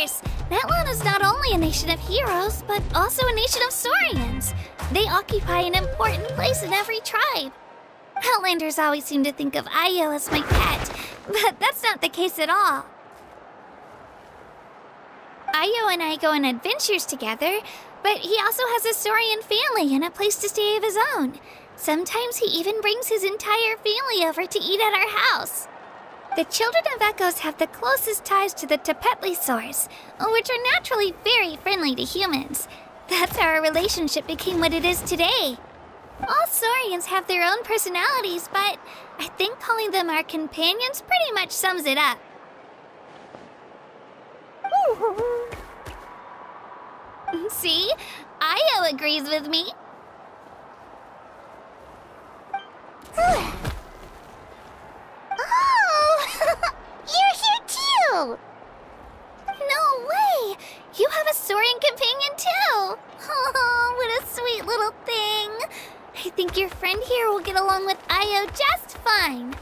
course, is not only a nation of heroes, but also a nation of Saurians. They occupy an important place in every tribe. Outlanders always seem to think of Io as my pet, but that's not the case at all. Io and I go on adventures together, but he also has a Saurian family and a place to stay of his own. Sometimes he even brings his entire family over to eat at our house. The children of Echoes have the closest ties to the Tepetlisaurs, which are naturally very friendly to humans. That's how our relationship became what it is today. All Saurians have their own personalities, but I think calling them our companions pretty much sums it up. See? Io agrees with me. Ah. You're here too! No way! You have a Saurian companion too! Oh, what a sweet little thing! I think your friend here will get along with Io just fine.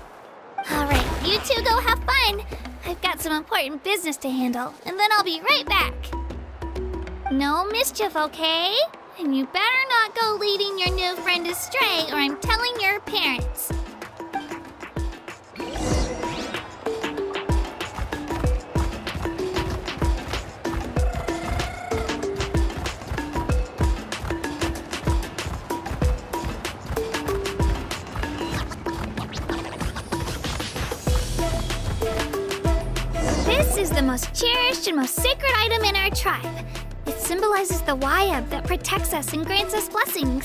Alright, you two go have fun. I've got some important business to handle, and then I'll be right back. No mischief, okay? And you better not go leading your new friend astray, or I'm telling your parents. The most cherished and most sacred item in our tribe. It symbolizes the Wayob that protects us and grants us blessings.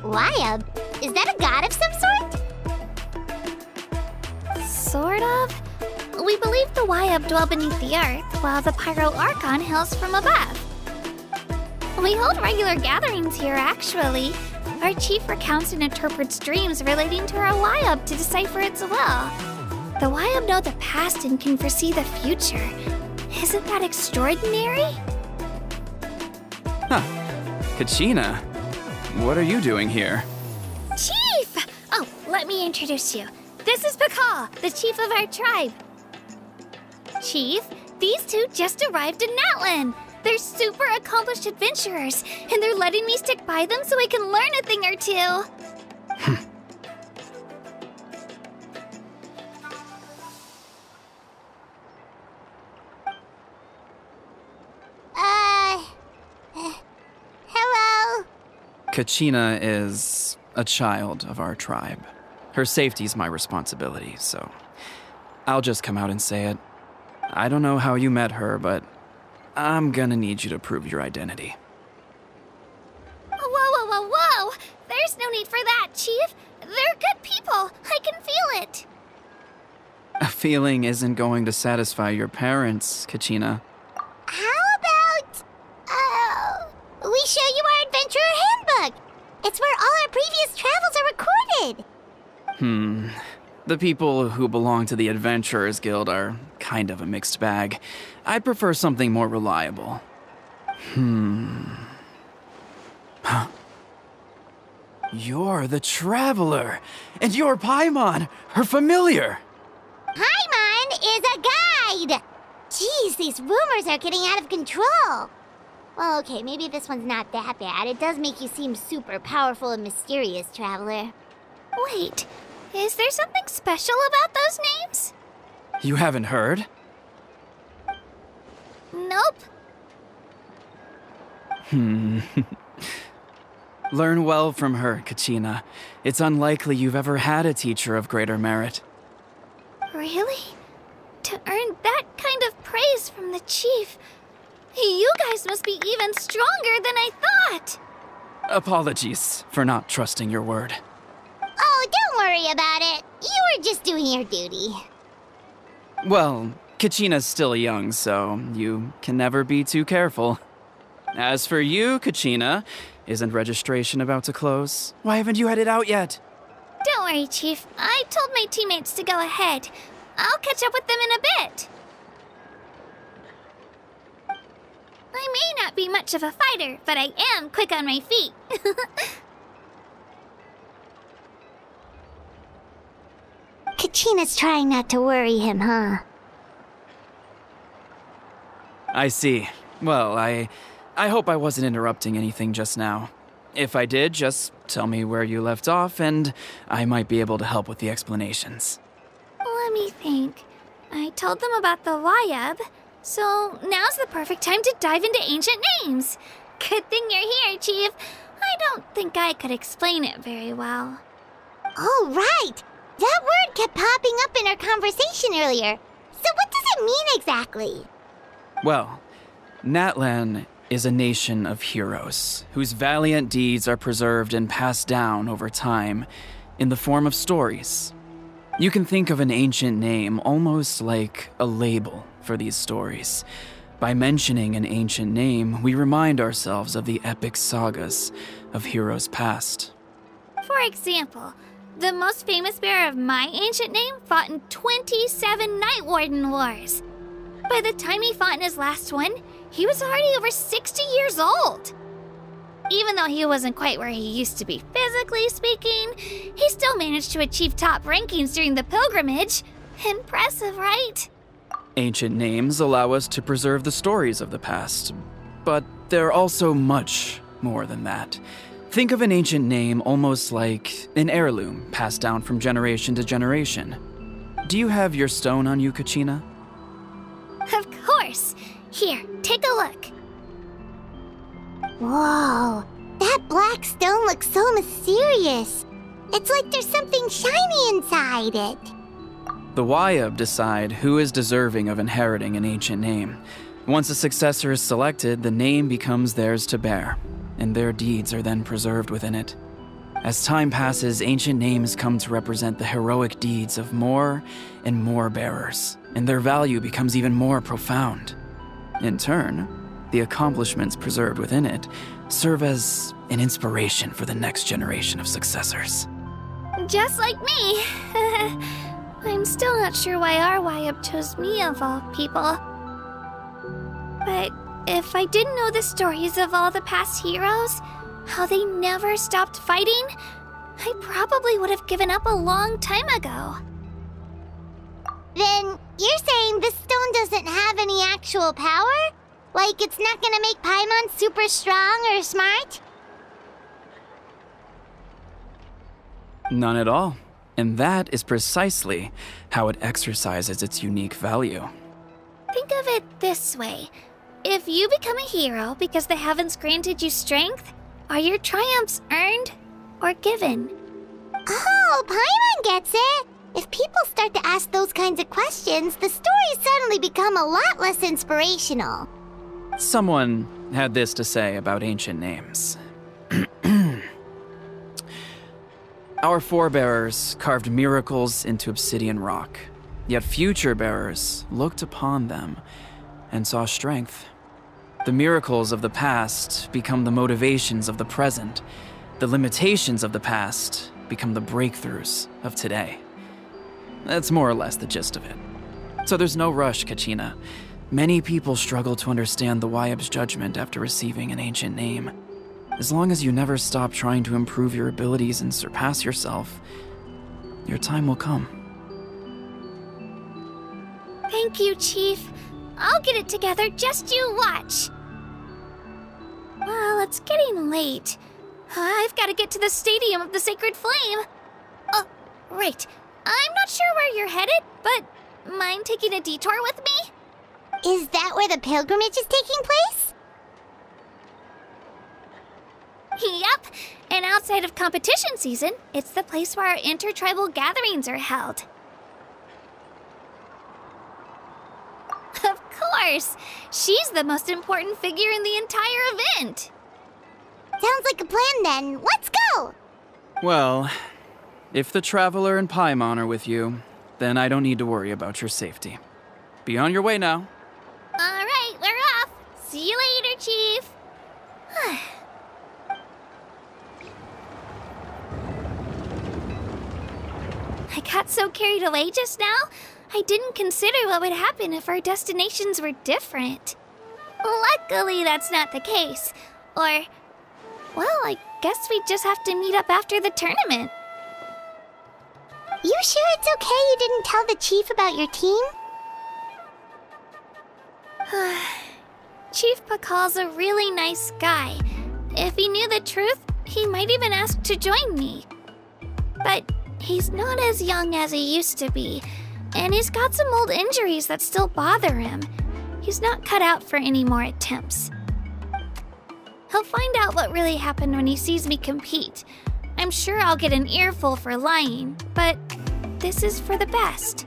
Wayob? Is that a god of some sort? Sort of. We believe the Wayob dwell beneath the earth, while the Pyro Archon hails from above. We hold regular gatherings here, actually. Our chief recounts and interprets dreams relating to our Wayob to decipher its will. The Wayob know the past and can foresee the future. Isn't that extraordinary? Huh. Kachina, what are you doing here? Chief! Oh, let me introduce you. This is Pakal, the chief of our tribe. Chief, these two just arrived in Natlan. They're super accomplished adventurers, and they're letting me stick by them so I can learn a thing or two. Hmm. Kachina is a child of our tribe. Her safety's my responsibility, so I'll just come out and say it. I don't know how you met her, but I'm gonna need you to prove your identity. Whoa, whoa, whoa, whoa! There's no need for that, Chief. They're good people. I can feel it. A feeling isn't going to satisfy your parents, Kachina. How about. Uh. We show you our adventurer handbook? It's where all our previous travels are recorded. Hmm. The people who belong to the Adventurers Guild are kind of a mixed bag. I'd prefer something more reliable. Hmm. Huh. You're the Traveler, and you're Paimon, her familiar. Paimon is a guide! Jeez, these rumors are getting out of control. Well, okay, maybe this one's not that bad. It does make you seem super powerful and mysterious, Traveler. Wait, Is there something special about those names? You haven't heard? Nope. Hmm. Learn well from her, Kachina. It's unlikely you've ever had a teacher of greater merit. Really? To earn that kind of praise from the chief, you guys must be even stronger than I thought. Apologies for not trusting your word. Oh, don't worry about it. You were just doing your duty. Well, Kachina's still young, so you can never be too careful. As for you, Kachina, isn't registration about to close? Why haven't you headed out yet? Don't worry, Chief. I told my teammates to go ahead. I'll catch up with them in a bit. I may not be much of a fighter, but I am quick on my feet. Kachina's trying not to worry him, huh? I see. Well, I. I hope I wasn't interrupting anything just now. If I did, just tell me where you left off, and I might be able to help with the explanations. Let me think. I told them about the Wayob, so now's the perfect time to dive into ancient names. Good thing you're here, Chief. I don't think I could explain it very well. Oh, right! That word kept popping up in our conversation earlier. So, what does it mean exactly? Well, Natlan is a nation of heroes whose valiant deeds are preserved and passed down over time in the form of stories. You can think of an ancient name almost like a label for these stories. By mentioning an ancient name, we remind ourselves of the epic sagas of heroes past. For example, the most famous bearer of my ancient name fought in 27 Night Warden Wars. By the time he fought in his last one, he was already over 60 years old. Even though he wasn't quite where he used to be physically speaking, he still managed to achieve top rankings during the pilgrimage. Impressive, right? Ancient names allow us to preserve the stories of the past, but they're also much more than that. Think of an ancient name almost like an heirloom passed down from generation to generation. Do you have your stone on you, Kachina? Of course. Here, take a look. Whoa, that black stone looks so mysterious. It's like there's something shiny inside it. The Wayob decide who is deserving of inheriting an ancient name. Once a successor is selected, the name becomes theirs to bear, and their deeds are then preserved within it. As time passes, ancient names come to represent the heroic deeds of more and more bearers, and their value becomes even more profound. In turn, the accomplishments preserved within it serve as an inspiration for the next generation of successors. Just like me. I'm still not sure why our Wayob chose me of all people. But if I didn't know the stories of all the past heroes, how they never stopped fighting, I probably would have given up a long time ago. Then you're saying this stone doesn't have any actual power? Like it's not gonna make Paimon super strong or smart? None at all. And that is precisely how it exercises its unique value. Think of it this way if you become a hero because the heavens granted you strength, are your triumphs earned or given? Oh, Paimon gets it! If people start to ask those kinds of questions, the stories suddenly become a lot less inspirational. Someone had this to say about ancient names. Our forebears carved miracles into obsidian rock, yet future bearers looked upon them and saw strength. The miracles of the past become the motivations of the present. The limitations of the past become the breakthroughs of today. That's more or less the gist of it. So there's no rush, Kachina. Many people struggle to understand the Wayob's judgment after receiving an ancient name. As long as you never stop trying to improve your abilities and surpass yourself, your time will come. Thank you, Chief. I'll get it together, just you watch. Well, it's getting late. I've got to get to the Stadium of the Sacred Flame. Oh, Right. I'm not sure where you're headed, but mind taking a detour with me? Is that where the pilgrimage is taking place? Yep. And outside of competition season, it's the place where our intertribal gatherings are held. Of course! She's the most important figure in the entire event! Sounds like a plan then. Let's go! Well, if the Traveler and Paimon are with you, then I don't need to worry about your safety. Be on your way now. Alright, we're off! See you later, Chief! I got so carried away just now, I didn't consider what would happen if our destinations were different. Luckily, that's not the case. Or, well, I guess we just have to meet up after the tournament. You sure it's okay you didn't tell the chief about your team? Chief Pakal's a really nice guy. If he knew the truth, he might even ask to join me. But he's not as young as he used to be, and he's got some old injuries that still bother him. He's not cut out for any more attempts. He'll find out what really happened when he sees me compete. I'm sure I'll get an earful for lying, but this is for the best.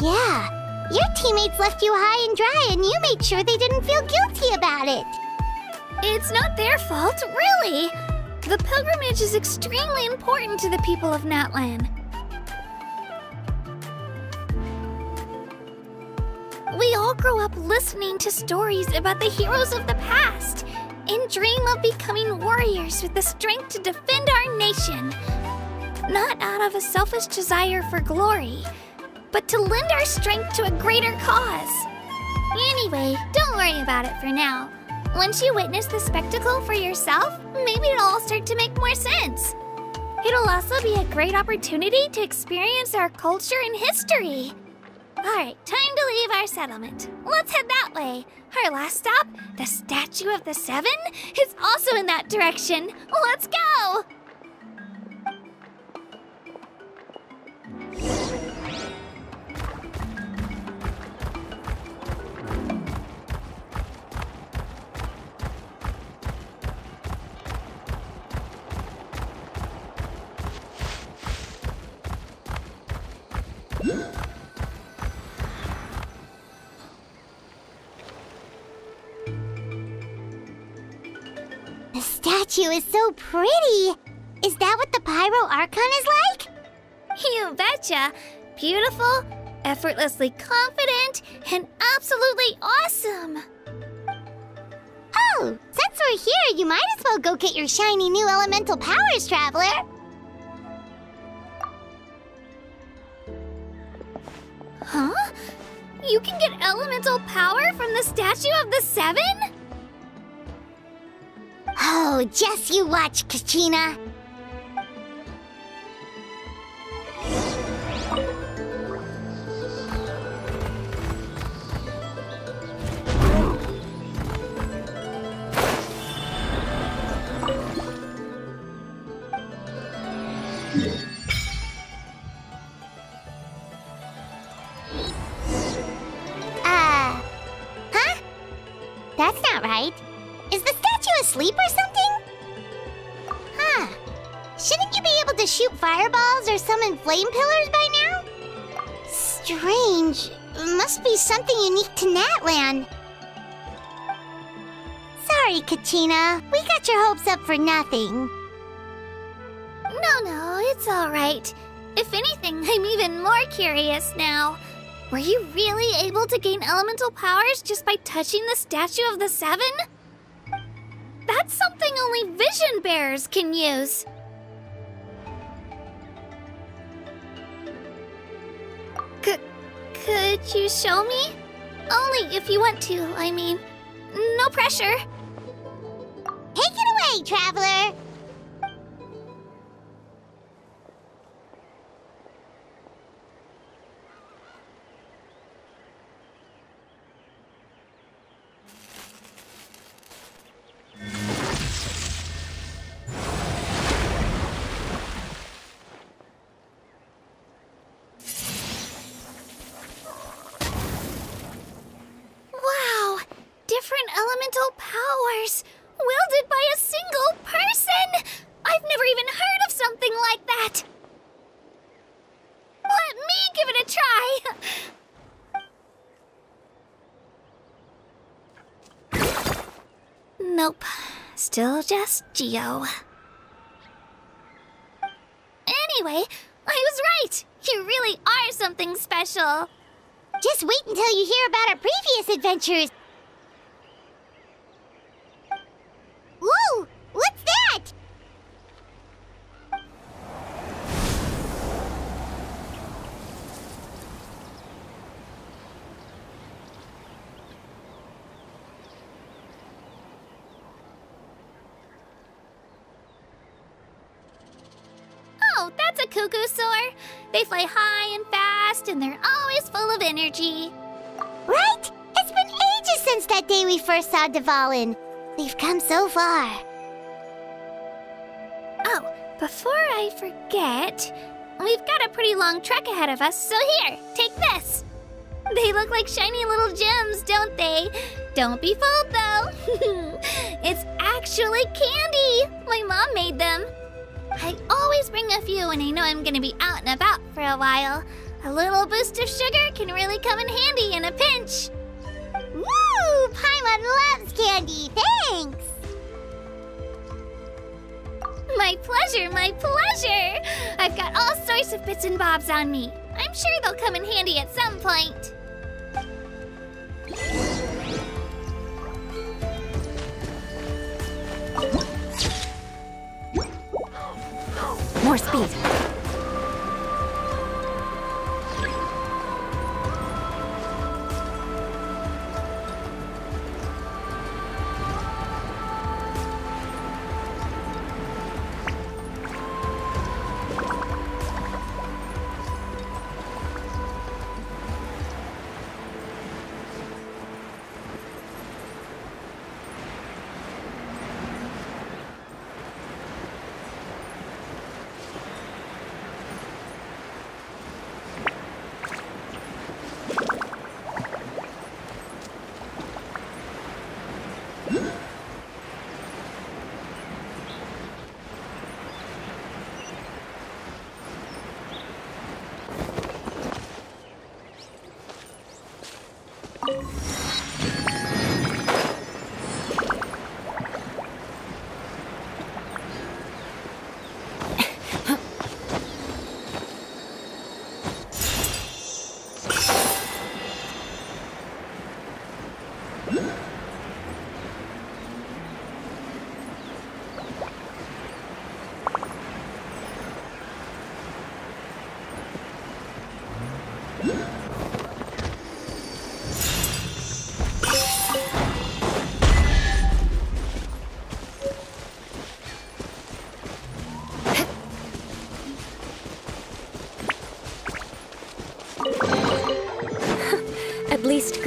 Yeah. Your teammates left you high and dry and you made sure they didn't feel guilty about it. It's not their fault, really. The pilgrimage is extremely important to the people of Natlan. We all grow up listening to stories about the heroes of the past and dream of becoming warriors with the strength to defend our nation. Not out of a selfish desire for glory, but to lend our strength to a greater cause. Anyway, don't worry about it for now. Once you witness the spectacle for yourself, maybe it'll all start to make more sense. It'll also be a great opportunity to experience our culture and history. Alright, time to leave our settlement. Let's head that way. Our last stop, the Statue of the Seven, is also in that direction. Let's go! Statue is so pretty. Is that what the Pyro Archon is like? You betcha. Beautiful, effortlessly confident, and absolutely awesome. Oh, since we're here, you might as well go get your shiny new elemental powers, Traveler. Huh? You can get elemental power from the Statue of the Seven? Oh, just you watch, Kachina. Flame pillars by now? Strange. Must be something unique to Natlan. Sorry, Kachina. We got your hopes up for nothing. No, no, it's all right. If anything, I'm even more curious now. Were you really able to gain elemental powers just by touching the Statue of the Seven? That's something only vision bearers can use. Could you show me? Only if you want to, I mean. No pressure. Take it away, Traveler! Just Geo. Anyway, I was right! You really are something special! Just wait until you hear about our previous adventures. Fly high and fast, and they're always full of energy. Right? It's been ages since that day we first saw Dvalin. We've come so far. Oh, before I forget, we've got a pretty long trek ahead of us, so here, take this. They look like shiny little gems, don't they? Don't be fooled, though. it's actually candy. My mom made them. I always bring a few when I know I'm gonna be out and about for a while. A little boost of sugar can really come in handy in a pinch. Woo! Paimon loves candy. Thanks. My pleasure, my pleasure! I've got all sorts of bits and bobs on me. I'm sure they'll come in handy at some point. More speed.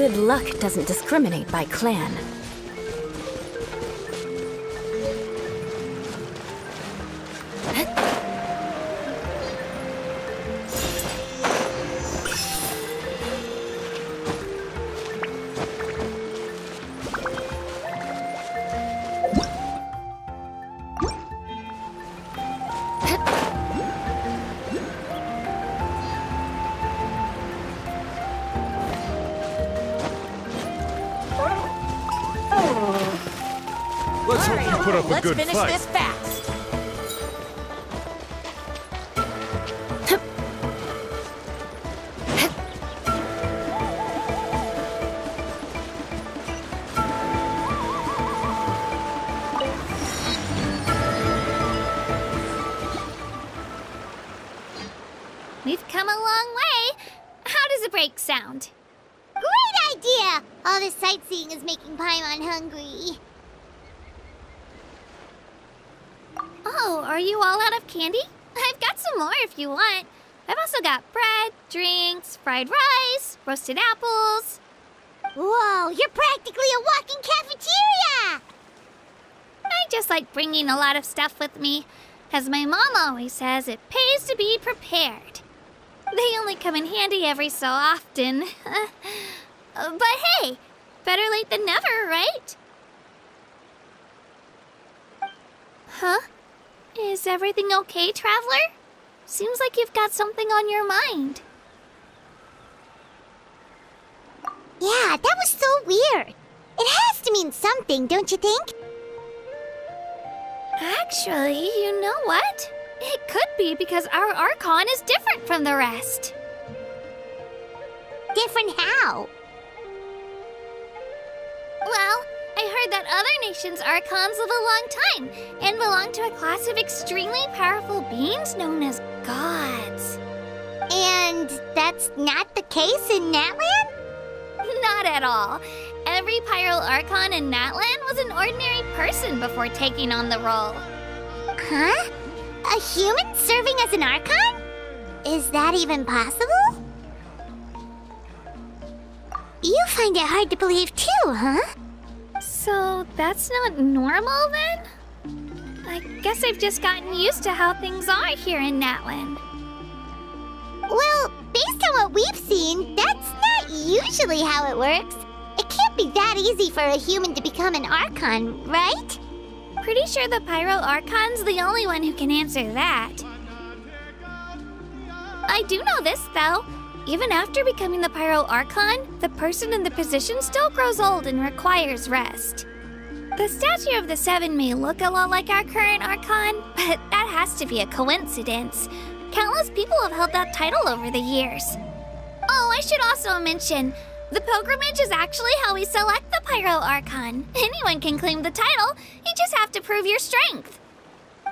Good luck doesn't discriminate by clan. Let's finish roasted apples. Whoa, you're practically a walking cafeteria! I just like bringing a lot of stuff with me. As my mom always says, it pays to be prepared. They only come in handy every so often. but hey, better late than never, right? Huh? Is everything okay, Traveler? Seems like you've got something on your mind. Yeah, that was so weird. It has to mean something, don't you think? Actually, you know what? It could be because our Archon is different from the rest. Different how? Well, I heard that other nations' Archons live a long time and belong to a class of extremely powerful beings known as gods. And that's not the case in Natlan? Not at all. Every Pyro Archon in Natlan was an ordinary person before taking on the role. Huh? A human serving as an Archon? Is that even possible? You find it hard to believe too, huh? So that's not normal then? I guess I've just gotten used to how things are here in Natlan. Well, based on what we've seen, that's not usually how it works. It can't be that easy for a human to become an Archon, right? Pretty sure the Pyro Archon's the only one who can answer that. I do know this, though. Even after becoming the Pyro Archon, the person in the position still grows old and requires rest. The statue of the Seven may look a lot like our current Archon, but that has to be a coincidence. Countless people have held that title over the years. Oh, I should also mention the pilgrimage is actually how we select the Pyro Archon. Anyone can claim the title, you just have to prove your strength.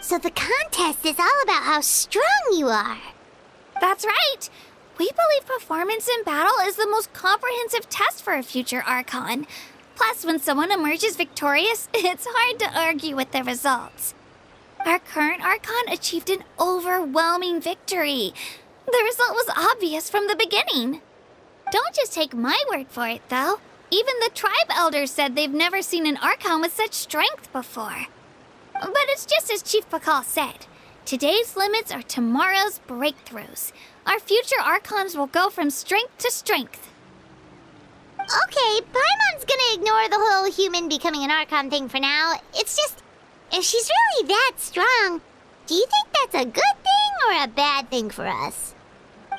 So the contest is all about how strong you are. That's right. We believe performance in battle is the most comprehensive test for a future Archon. Plus, when someone emerges victorious, it's hard to argue with the results. Our current Archon achieved an overwhelming victory. The result was obvious from the beginning. Don't just take my word for it, though. Even the tribe elders said they've never seen an Archon with such strength before. But it's just as Chief Pakal said today's limits are tomorrow's breakthroughs. Our future Archons will go from strength to strength. Okay, Paimon's gonna ignore the whole human becoming an Archon thing for now. It's just, if she's really that strong, do you think that's a good thing or a bad thing for us?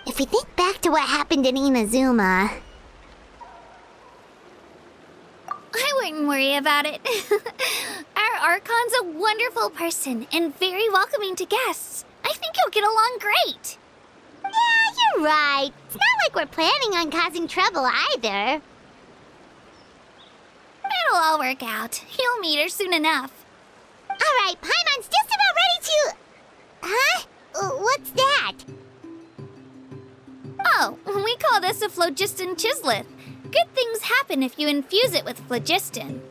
If we think back to what happened in Inazuma, I wouldn't worry about it. Our Archon's a wonderful person and very welcoming to guests. I think you'll get along great. yeah, you're right. It's not like we're planning on causing trouble either. It'll all work out. You'll meet her soon enough. All right, Paimon's just about ready to. Huh? Uh, What's that? Oh, we call this a phlogiston chisleth. Good things happen if you infuse it with phlogiston.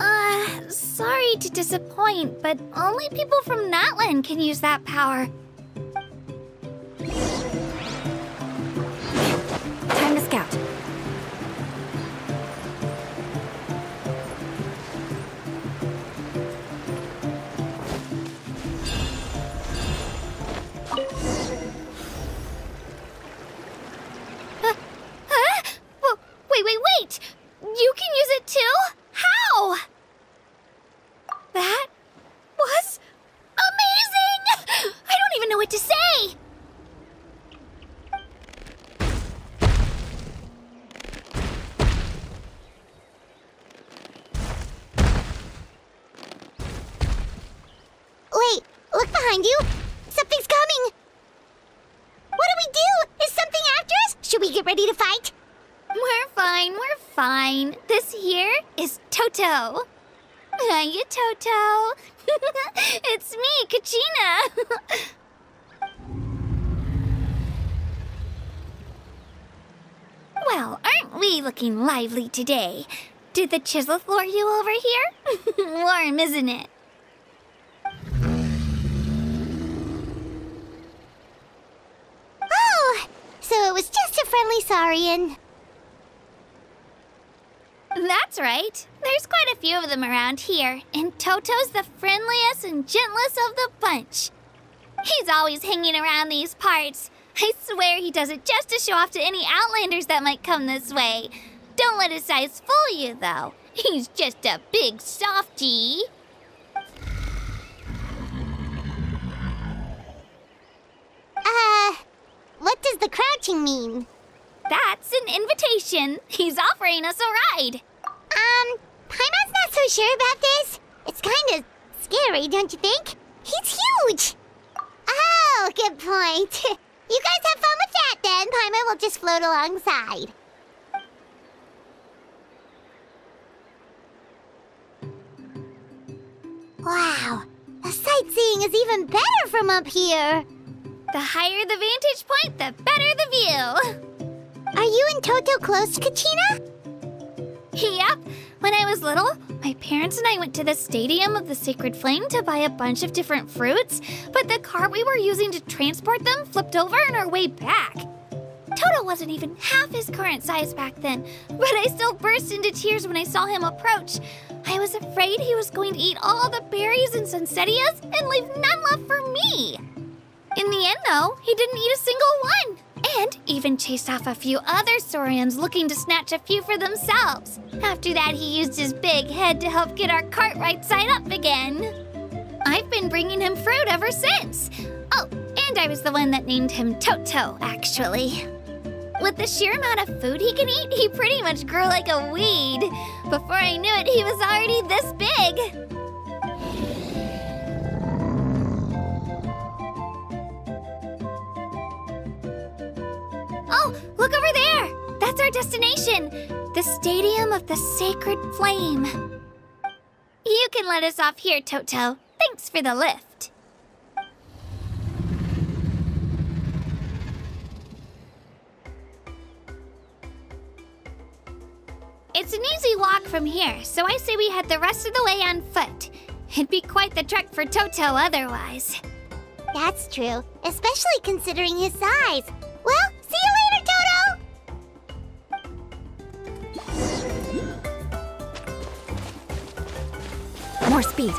Uh, sorry to disappoint, but only people from Natlan can use that power. Today? Did the chisel floor you over here? Warm, isn't it? Oh, so it was just a friendly Saurian. That's right. There's quite a few of them around here, and Toto's the friendliest and gentlest of the bunch. He's always hanging around these parts. I swear he does it just to show off to any outlanders that might come this way. Don't let his size fool you, though. He's just a big softy. Uh, what does the crouching mean? That's an invitation. He's offering us a ride. Um, Paimon's not so sure about this. It's kind of scary, don't you think? He's huge! Oh, good point. you guys have fun with that then. Paimon will just float alongside. Wow, the sightseeing is even better from up here. The higher the vantage point, the better the view. Are you and Toto close, Kachina? Yep. When I was little, my parents and I went to the Stadium of the Sacred Flame to buy a bunch of different fruits, but the cart we were using to transport them flipped over on our way back. Toto wasn't even half his current size back then, but I still burst into tears when I saw him approach. I was afraid he was going to eat all the berries and sunsettias and leave none left for me. In the end, though, he didn't eat a single one, and even chased off a few other Saurians looking to snatch a few for themselves. After that, he used his big head to help get our cart right side up again. I've been bringing him fruit ever since. Oh, and I was the one that named him Toto, actually. With the sheer amount of food he can eat, he pretty much grew like a weed. Before I knew it, he was already this big. Oh, look over there! That's our destination! The Stadium of the Sacred Flame. You can let us off here, Toto. Thanks for the lift. It's an easy walk from here, so I say we head the rest of the way on foot. It'd be quite the trek for Toto otherwise. That's true, especially considering his size. Well, see you later, Toto! More speed.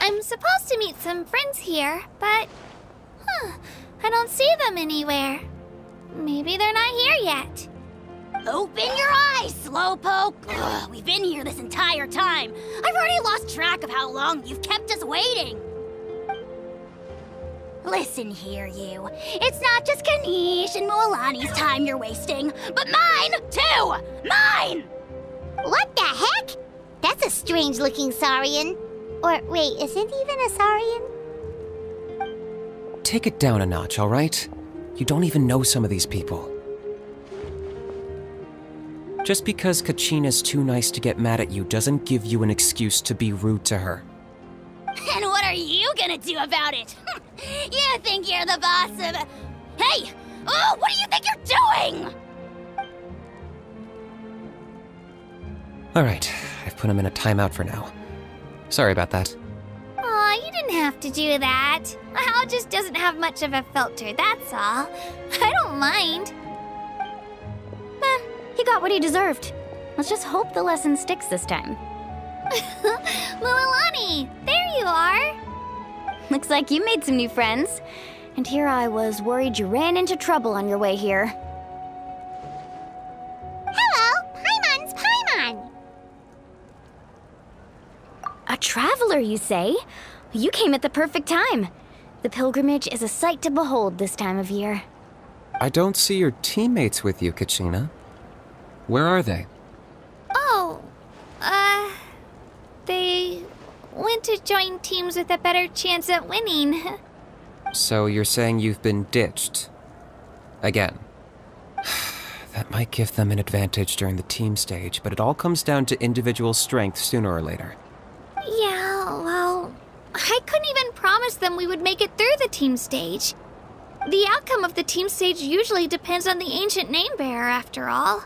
I'm supposed to meet some friends here, but. Huh, I don't see them anywhere. Maybe they're not here yet. Open your eyes, Slowpoke! Ugh, we've been here this entire time. I've already lost track of how long you've kept us waiting. Listen here, you. It's not just Kinich and Mualani's time you're wasting, but mine, too! Mine! What the heck? That's a strange looking Saurian. Or wait, is it even a Saurian? Take it down a notch, all right? You don't even know some of these people. Just because Kachina's too nice to get mad at you doesn't give you an excuse to be rude to her. And what are you gonna do about it? you think you're the boss of. Hey! Oh, what do you think you're doing? All right, I've put him in a timeout for now. Sorry about that. Aw, you didn't have to do that. Hal just doesn't have much of a filter, that's all. I don't mind. Eh, he got what he deserved. Let's just hope the lesson sticks this time. Mualani, there you are. Looks like you made some new friends. And here I was worried you ran into trouble on your way here. Hello, traveler, you say? You came at the perfect time. The pilgrimage is a sight to behold this time of year. I don't see your teammates with you, Kachina. Where are they? Oh, uh, they went to join teams with a better chance at winning. So you're saying you've been ditched? Again. That might give them an advantage during the team stage, but it all comes down to individual strength sooner or later. I couldn't even promise them we would make it through the team stage. The outcome of the team stage usually depends on the ancient name bearer, after all.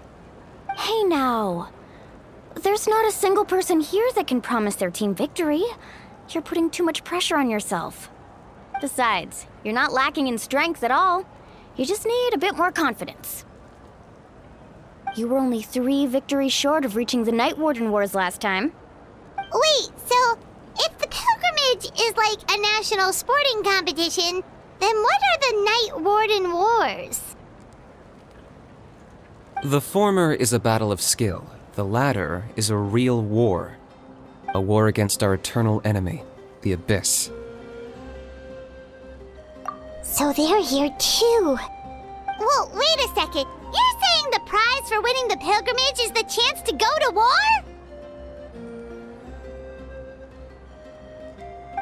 Hey now. There's not a single person here that can promise their team victory. You're putting too much pressure on yourself. Besides, you're not lacking in strength at all. You just need a bit more confidence. You were only three victories short of reaching the Night Warden Wars last time. Wait, so if the pilgrimage is like a national sporting competition, then what are the Night Warden Wars? The former is a battle of skill, the latter is a real war. A war against our eternal enemy, the Abyss. So they're here too. Well, wait a second. You're saying the prize for winning the pilgrimage is the chance to go to war?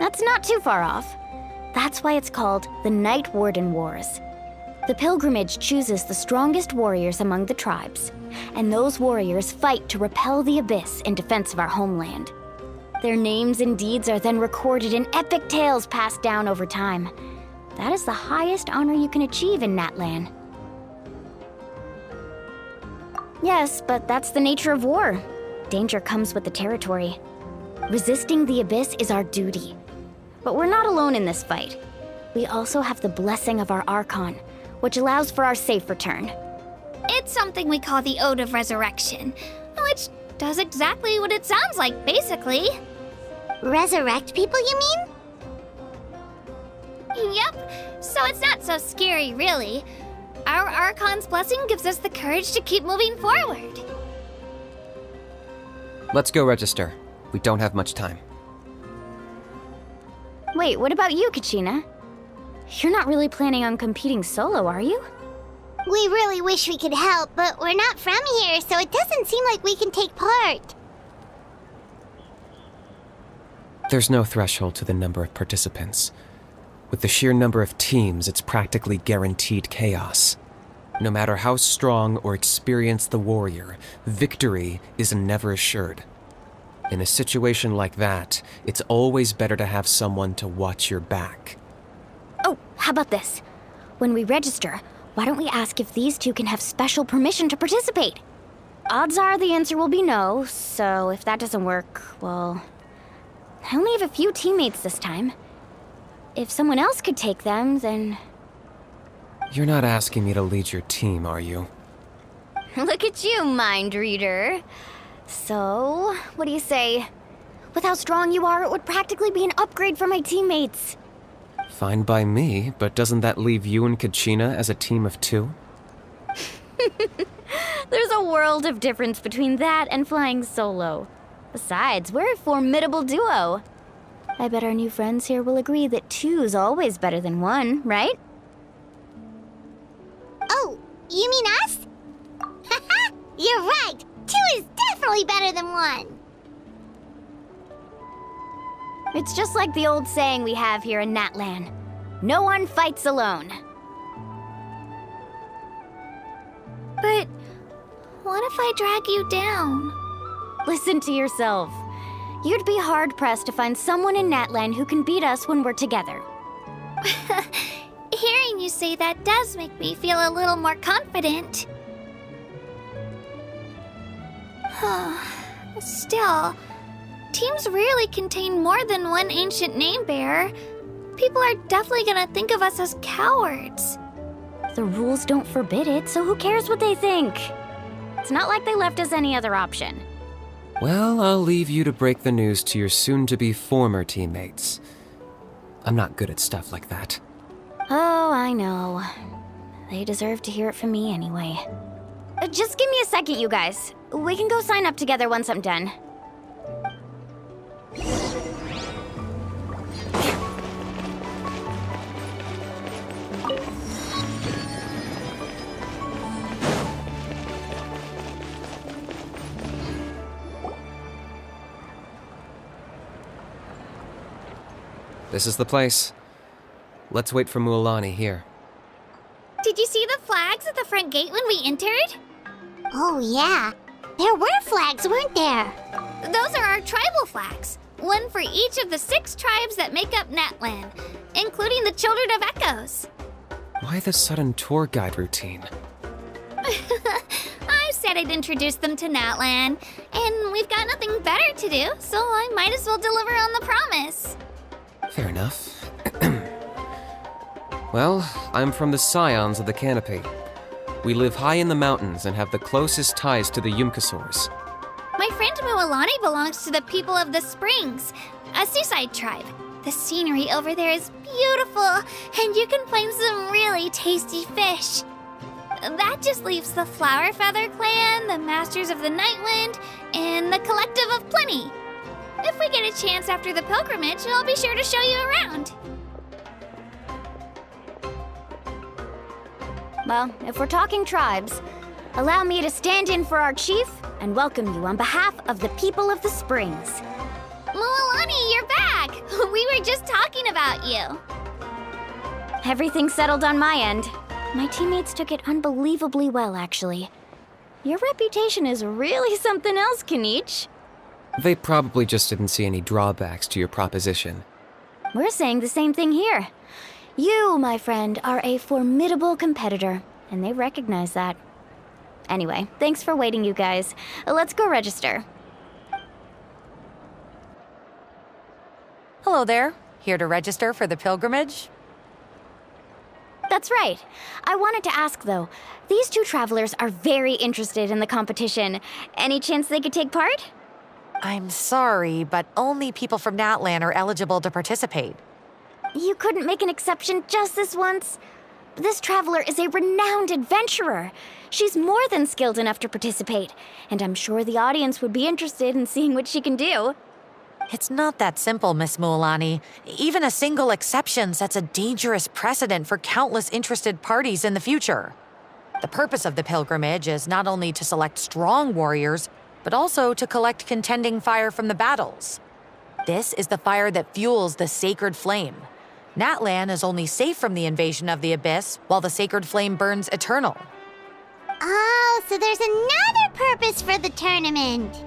That's not too far off. That's why it's called the Night Warden Wars. The pilgrimage chooses the strongest warriors among the tribes, and those warriors fight to repel the abyss in defense of our homeland. Their names and deeds are then recorded in epic tales passed down over time. That is the highest honor you can achieve in Natlan. Yes, but that's the nature of war. Danger comes with the territory. Resisting the abyss is our duty. But we're not alone in this fight. We also have the blessing of our Archon, which allows for our safe return. It's something we call the Ode of Resurrection, which does exactly what it sounds like, basically. Resurrect people, you mean? Yep, so it's not so scary, really. Our Archon's blessing gives us the courage to keep moving forward. Let's go register. We don't have much time. Wait, what about you, Kachina? You're not really planning on competing solo, are you? We really wish we could help, but we're not from here, so it doesn't seem like we can take part. There's no threshold to the number of participants. With the sheer number of teams, it's practically guaranteed chaos. No matter how strong or experienced the warrior, victory is never assured. In a situation like that, it's always better to have someone to watch your back. Oh, how about this? When we register, why don't we ask if these two can have special permission to participate? Odds are the answer will be no, so if that doesn't work, well. I only have a few teammates this time. If someone else could take them, then. You're not asking me to lead your team, are you? Look at you, mind reader. So, what do you say? With how strong you are, it would practically be an upgrade for my teammates. Fine by me, but doesn't that leave you and Kachina as a team of two? There's a world of difference between that and flying solo. Besides, we're a formidable duo. I bet our new friends here will agree that two's always better than one, right? Oh, you mean us? You're right. Two is definitely better than one. It's just like the old saying we have here in Natlan no one fights alone. But what if I drag you down? Listen to yourself. You'd be hard pressed to find someone in Natlan who can beat us when we're together. Hearing you say that does make me feel a little more confident. Still, teams rarely contain more than one ancient name bearer. People are definitely gonna think of us as cowards. The rules don't forbid it, so who cares what they think? It's not like they left us any other option. Well, I'll leave you to break the news to your soon to be former teammates. I'm not good at stuff like that. Oh, I know. They deserve to hear it from me anyway. Uh, Just give me a second, you guys. We can go sign up together once I'm done. This is the place. Let's wait for Mualani here. Did you see the flags at the front gate when we entered? Oh, yeah. There were flags, weren't there? Those are our tribal flags. One for each of the six tribes that make up Natlan, including the Children of Echoes. Why the sudden tour guide routine? I said I'd introduce them to Natlan, and we've got nothing better to do, so I might as well deliver on the promise. Fair enough. well, I'm from the Scions of the Canopy. We live high in the mountains and have the closest ties to the Yumkasaurs. My friend Mualani belongs to the people of the Springs, a seaside tribe. The scenery over there is beautiful, and you can find some really tasty fish. That just leaves the Flower Feather Clan, the Masters of the Nightwind, and the Collective of Plenty. If we get a chance after the pilgrimage, I'll be sure to show you around. Well, if we're talking tribes, allow me to stand in for our chief and welcome you on behalf of the people of the Springs. Mualani, you're back! We were just talking about you. Everything settled on my end. My teammates took it unbelievably well, actually. Your reputation is really something else, Kinich. They probably just didn't see any drawbacks to your proposition. We're saying the same thing here. You, my friend, are a formidable competitor, and they recognize that. Anyway, thanks for waiting, you guys. Let's go register. Hello there. Here to register for the pilgrimage? That's right. I wanted to ask, though. These two travelers are very interested in the competition. Any chance they could take part? I'm sorry, but only people from Natlan are eligible to participate. You couldn't make an exception just this once? This traveler is a renowned adventurer. She's more than skilled enough to participate, and I'm sure the audience would be interested in seeing what she can do. It's not that simple, Miss Mualani. Even a single exception sets a dangerous precedent for countless interested parties in the future. The purpose of the pilgrimage is not only to select strong warriors, but also to collect contending fire from the battles. This is the fire that fuels the sacred flame. Natlan is only safe from the invasion of the abyss, while the sacred flame burns eternal. Oh, so there's another purpose for the tournament.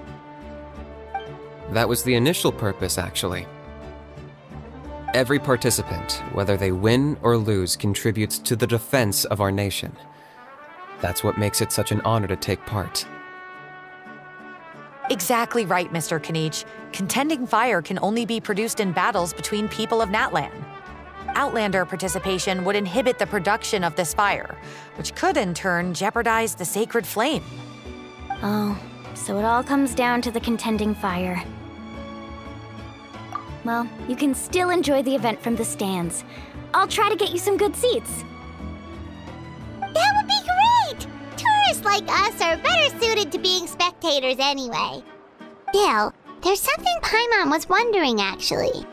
That was the initial purpose, actually. Every participant, whether they win or lose, contributes to the defense of our nation. That's what makes it such an honor to take part. Exactly right, Mr. Kinich. Contending fire can only be produced in battles between people of Natlan. Outlander participation would inhibit the production of this fire, which could in turn jeopardize the sacred flame. Oh, so it all comes down to the contending fire. well, you can still enjoy the event from the stands. I'll try to get you some good seats. That would be great! Tourists like us are better suited to being spectators anyway. Bill, there's something Paimon was wondering actually.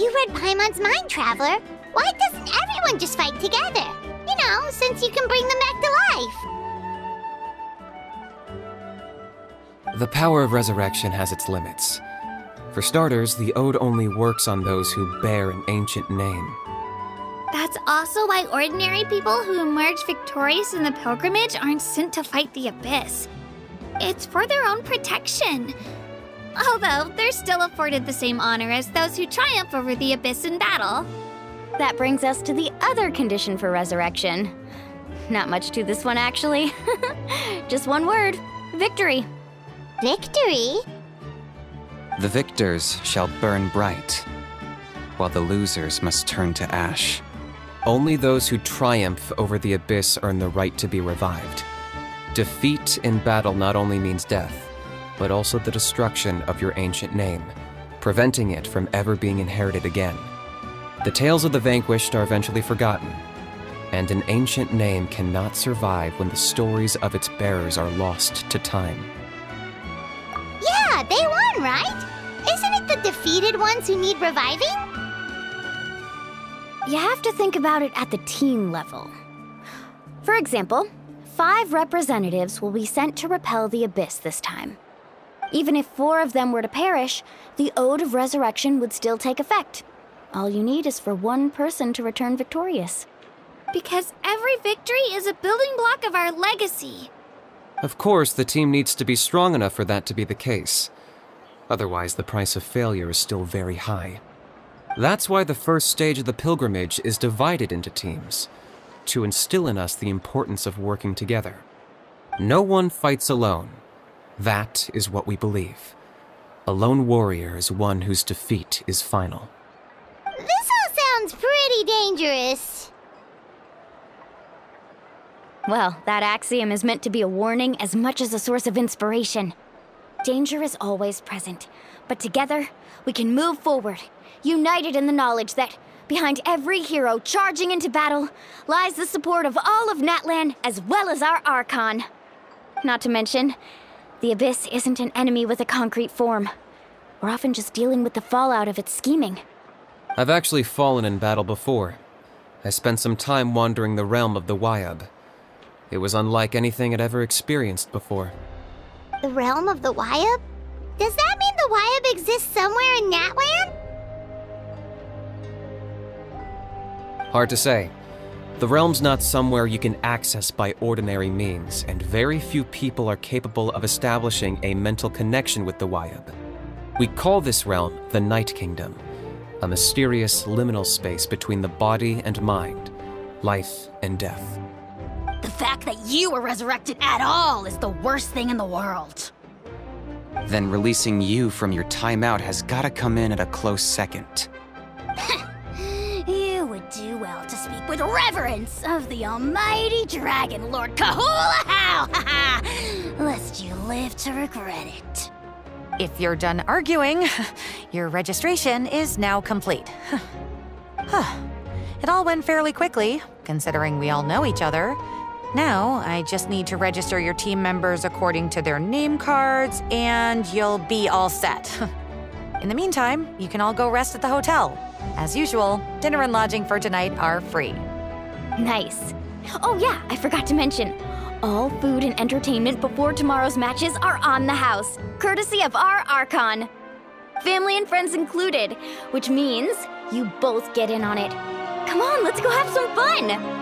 You read Paimon's mind, Traveler. Why doesn't everyone just fight together? You know, since you can bring them back to life. The power of resurrection has its limits. For starters, the Ode only works on those who bear an ancient name. That's also why ordinary people who emerge victorious in the pilgrimage aren't sent to fight the Abyss. It's for their own protection. Although they're still afforded the same honor as those who triumph over the Abyss in battle. That brings us to the other condition for resurrection. Not much to this one, actually. Just one word victory. Victory? The victors shall burn bright, while the losers must turn to ash. Only those who triumph over the abyss earn the right to be revived. Defeat in battle not only means death, but also the destruction of your ancient name, preventing it from ever being inherited again. The tales of the vanquished are eventually forgotten, and an ancient name cannot survive when the stories of its bearers are lost to time. Yeah, they won, right? Isn't it the defeated ones who need reviving? You have to think about it at the team level. For example, five representatives will be sent to repel the Abyss this time. Even if four of them were to perish, the Ode of Resurrection would still take effect. All you need is for one person to return victorious. Because every victory is a building block of our legacy. Of course, the team needs to be strong enough for that to be the case. Otherwise, the price of failure is still very high. That's why the first stage of the pilgrimage is divided into teams, to instill in us the importance of working together. No one fights alone. That is what we believe. A lone warrior is one whose defeat is final. This all sounds pretty dangerous. Well, that axiom is meant to be a warning as much as a source of inspiration. Danger is always present, but together we can move forward, united in the knowledge that behind every hero charging into battle lies the support of all of Natlan as well as our Archon. Not to mention, the Abyss isn't an enemy with a concrete form. We're often just dealing with the fallout of its scheming. I've actually fallen in battle before. I spent some time wandering the realm of the Wayob. It was unlike anything I'd ever experienced before. The realm of the Wayob? Does that mean the Wayob exists somewhere in Natlan? Hard to say. The realm's not somewhere you can access by ordinary means, and very few people are capable of establishing a mental connection with the Wayob. We call this realm the Night Kingdom, a mysterious liminal space between the body and mind, life and death. The fact that you were resurrected at all is the worst thing in the world. Then releasing you from your timeout has gotta come in at a close second. Do well to speak with reverence of the almighty dragon lord K'uhul Ajaw, lest you live to regret it. If you're done arguing, your registration is now complete. it all went fairly quickly, considering we all know each other. Now, I just need to register your team members according to their name cards, and you'll be all set. In the meantime, you can all go rest at the hotel. As usual, dinner and lodging for tonight are free. Nice. Oh, yeah, I forgot to mention. All food and entertainment before tomorrow's matches are on the house, courtesy of our Archon. Family and friends included, which means you both get in on it. Come on, let's go have some fun!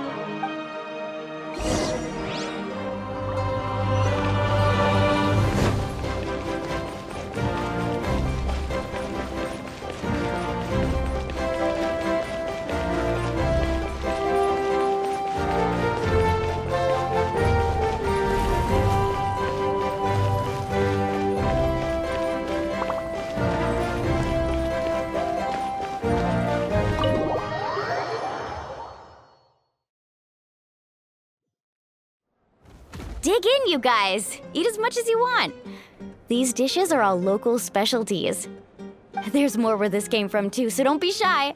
Dig in, you guys. Eat as much as you want. These dishes are all local specialties. There's more where this came from, too, so don't be shy.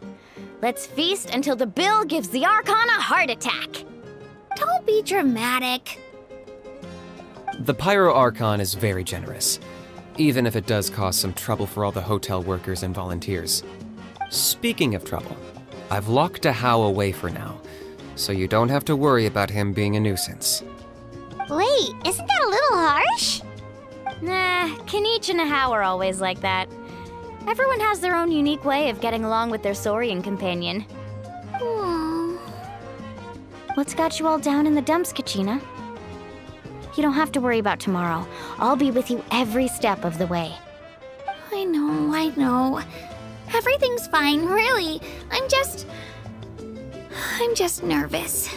Let's feast until the bill gives the Archon a heart attack. Don't be dramatic. The Pyro Archon is very generous, even if it does cause some trouble for all the hotel workers and volunteers. Speaking of trouble, I've locked Ajaw away for now, so you don't have to worry about him being a nuisance. Wait, isn't that a little harsh? Nah, Kinich and Ajaw are always like that. Everyone has their own unique way of getting along with their Saurian companion. What's got you all down in the dumps, Kachina? You don't have to worry about tomorrow. I'll be with you every step of the way. I know, I know. Everything's fine, really. I'm just. I'm just nervous.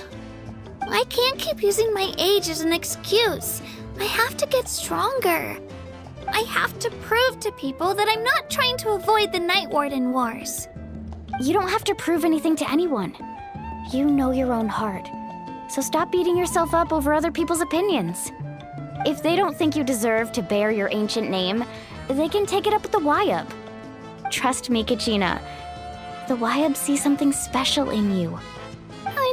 I can't keep using my age as an excuse. I have to get stronger. I have to prove to people that I'm not trying to avoid the Night Warden Wars. You don't have to prove anything to anyone. You know your own heart. So stop beating yourself up over other people's opinions. If they don't think you deserve to bear your ancient name, they can take it up with the Wayob. Trust me, Kachina. The Wayob see something special in you.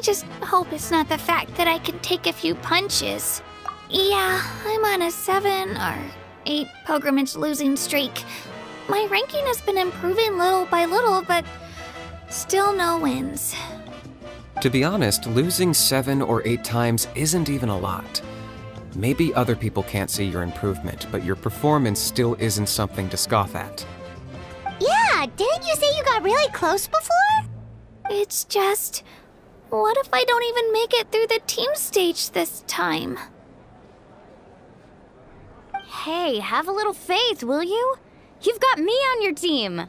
I just hope it's not the fact that I can take a few punches. Yeah, I'm on a seven or eight pilgrimage losing streak. My ranking has been improving little by little, but still no wins. To be honest, losing seven or eight times isn't even a lot. Maybe other people can't see your improvement, but your performance still isn't something to scoff at. Yeah, didn't you say you got really close before? It's just. What if I don't even make it through the team stage this time? Hey, have a little faith, will you? You've got me on your team.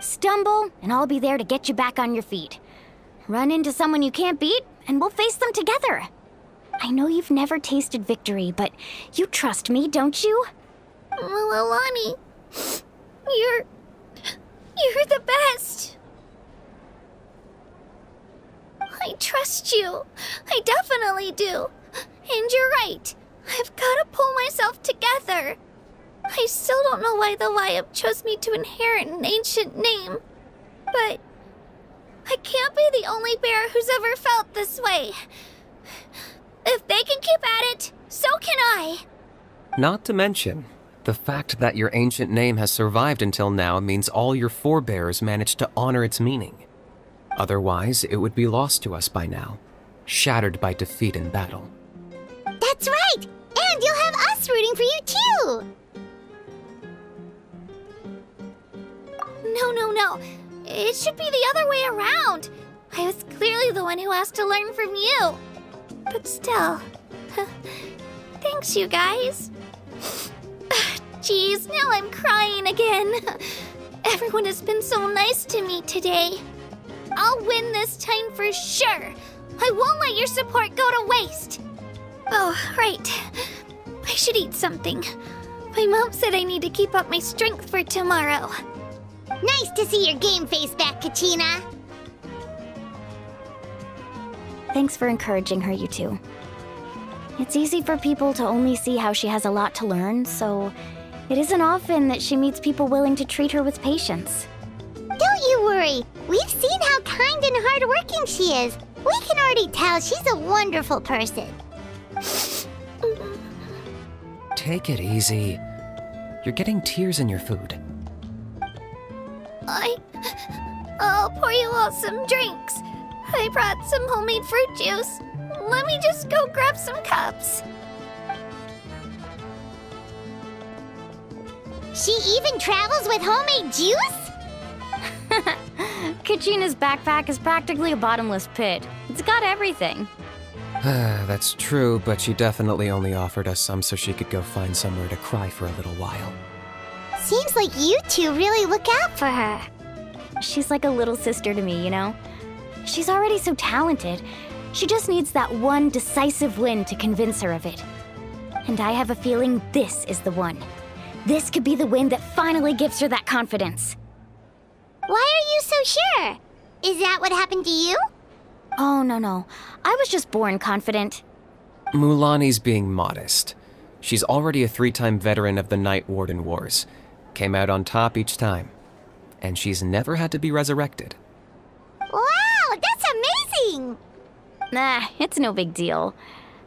Stumble, and I'll be there to get you back on your feet. Run into someone you can't beat, and we'll face them together. I know you've never tasted victory, but you trust me, don't you? Alani, you're. You're the best. I trust you. I definitely do. And you're right. I've got to pull myself together. I still don't know why the Wayob chose me to inherit an ancient name. But I can't be the only bear who's ever felt this way. If they can keep at it, so can I. Not to mention, the fact that your ancient name has survived until now means all your forebears managed to honor its meaning. Otherwise, it would be lost to us by now, shattered by defeat in battle. That's right! And you'll have us rooting for you too! No, no, no. It should be the other way around. I was clearly the one who asked to learn from you. But still. Thanks, you guys. Jeez, now I'm crying again. Everyone has been so nice to me today. I'll win this time for sure. I won't let your support go to waste. Oh, right. I should eat something. My mom said I need to keep up my strength for tomorrow. Nice to see your game face back, Kachina. Thanks for encouraging her, you two. It's easy for people to only see how she has a lot to learn, so it isn't often that she meets people willing to treat her with patience. Don't you worry. We've seen how kind and hardworking she is. We can already tell she's a wonderful person. Take it easy. You're getting tears in your food. I. I'll pour you all some drinks. I brought some homemade fruit juice. Let me just go grab some cups. She even travels with homemade juice? Kachina's backpack is practically a bottomless pit. It's got everything. That's true, but she definitely only offered us some so she could go find somewhere to cry for a little while. Seems like you two really look out for her. She's like a little sister to me, you know? She's already so talented. She just needs that one decisive win to convince her of it. And I have a feeling this is the one. This could be the win that finally gives her that confidence. Why are you so sure? Is that what happened to you? Oh, no, no. I was just born confident. Mualani's being modest. She's already a three time veteran of the Night Warden Wars, came out on top each time, and she's never had to be resurrected. Wow, that's amazing! Nah, it's no big deal.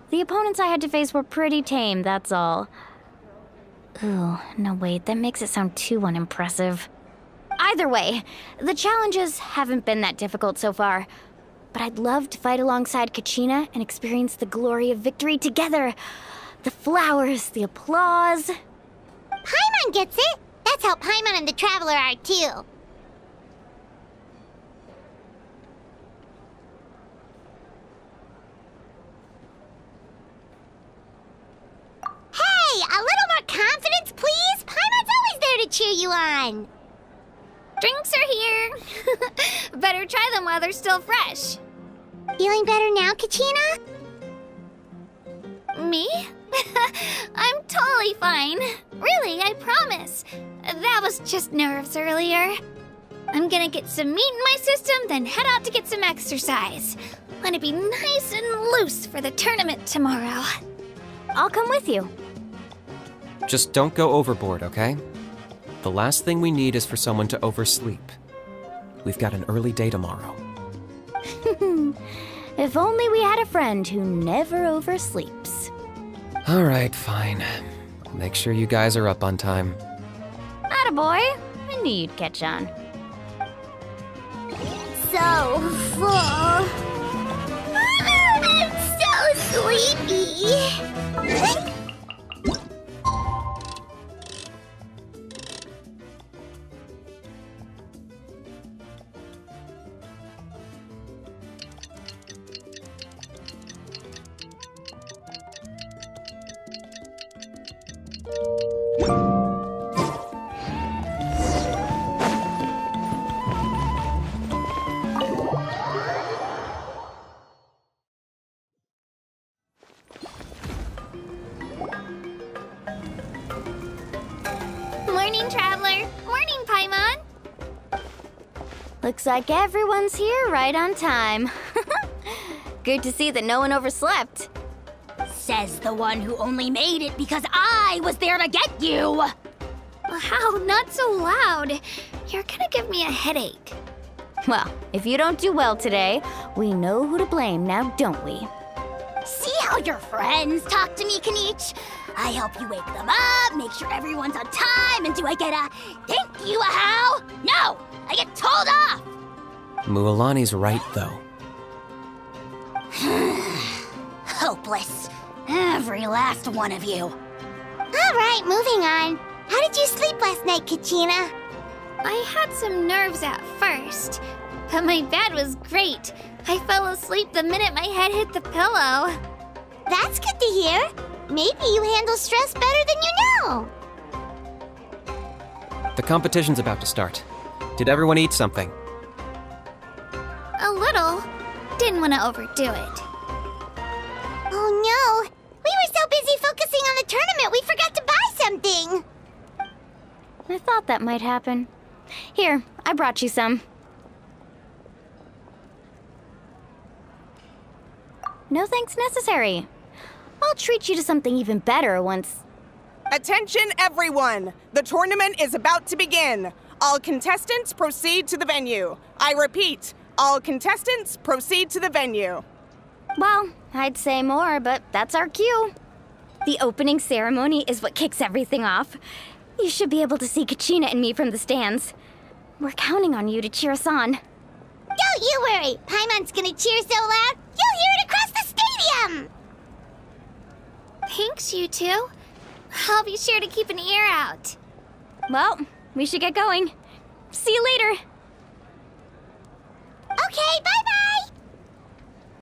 The opponents I had to face were pretty tame, that's all. Ooh, no wait, that makes it sound too unimpressive. Either way, the challenges haven't been that difficult so far. But I'd love to fight alongside Kachina and experience the glory of victory together. The flowers, the applause. Paimon gets it! That's how Paimon and the Traveler are too. Hey, a little more confidence, please! Paimon's always there to cheer you on! Drinks are here. Better try them while they're still fresh. Feeling better now, Kachina? Me? I'm totally fine. Really, I promise. That was just nerves earlier. I'm gonna get some meat in my system, then head out to get some exercise. Wanna be nice and loose for the tournament tomorrow. I'll come with you. Just don't go overboard, okay? The last thing we need is for someone to oversleep. We've got an early day tomorrow. If only we had a friend who never oversleeps. All right, fine. Make sure you guys are up on time. Attaboy! I knew you'd catch on. So full. I'm so sleepy. like everyone's here right on time. Good to see that no one overslept. Says the one who only made it because I was there to get you! Wow, not so loud. You're gonna give me a headache. Well, if you don't do well today, we know who to blame now, don't we? See how your friends talk to me, Kinich? I help you wake them up, make sure everyone's on time, and do I get a thank you, a how? No! I get told off! Mualani's right, though. Hopeless. Every last one of you. All right, moving on. How did you sleep last night, Kachina? I had some nerves at first, but my bed was great. I fell asleep the minute my head hit the pillow. That's good to hear. Maybe you handle stress better than you know. The competition's about to start. Did everyone eat something? A little. Didn't want to overdo it. Oh no! We were so busy focusing on the tournament we forgot to buy something! I thought that might happen. Here, I brought you some. No thanks necessary. I'll treat you to something even better once. Attention, everyone! The tournament is about to begin. All contestants proceed to the venue. I repeat, all contestants proceed to the venue. Well, I'd say more, but that's our cue. The opening ceremony is what kicks everything off. You should be able to see Kachina and me from the stands. We're counting on you to cheer us on. Don't you worry! Paimon's gonna cheer so loud, you'll hear it across the stadium! Thanks, you two. I'll be sure to keep an ear out. Well, we should get going. See you later. Okay, bye-bye!